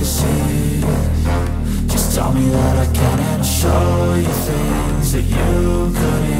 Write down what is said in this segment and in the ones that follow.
disease Just tell me that I can and I'll show you things that you couldn't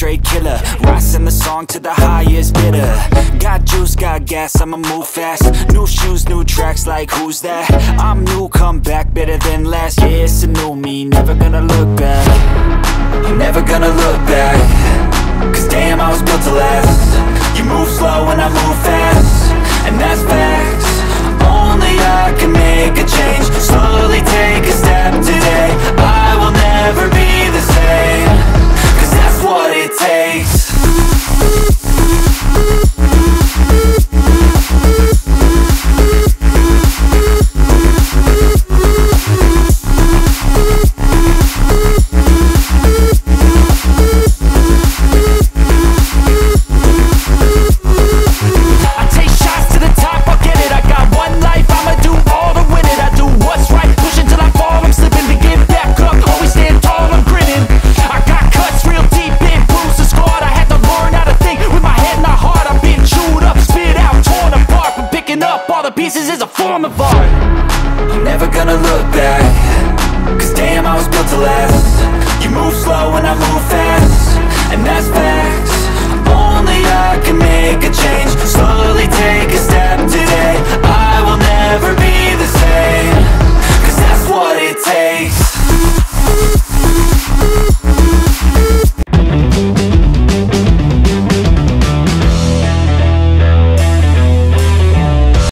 straight killer. Rising the song to the highest bidder. Got juice, got gas, I'ma move fast. New shoes, new tracks, like who's that? I'm new, come back, better than last Yeah, it's a new me, never gonna look back. I'm never gonna look back. Cause damn, I was built to last. You move slow and I move I'm never gonna look back. Cause damn, I was built to last. You move slow and I move fast. And that's facts. Only